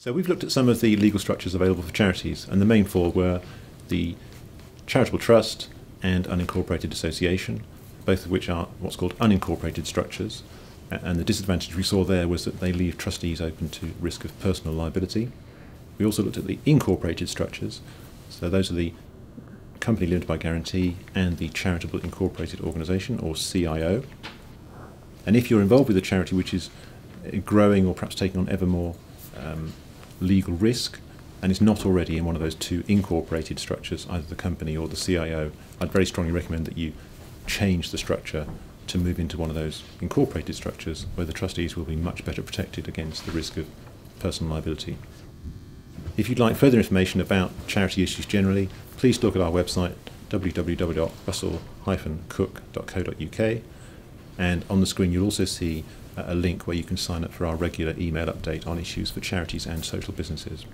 So we've looked at some of the legal structures available for charities, and the main four were the charitable trust and unincorporated association, both of which are what's called unincorporated structures. And the disadvantage we saw there was that they leave trustees open to risk of personal liability. We also looked at the incorporated structures, so those are the company limited by guarantee and the charitable incorporated organisation, or CIO. And if you're involved with a charity which is growing or perhaps taking on ever more um, legal risk and is not already in one of those two incorporated structures, either the company or the CIO, I'd very strongly recommend that you change the structure to move into one of those incorporated structures where the trustees will be much better protected against the risk of personal liability. If you'd like further information about charity issues generally, please look at our website www.russell-cooke.co.uk And on the screen, you'll also see uh, a link where you can sign up for our regular email update on issues for charities and social businesses.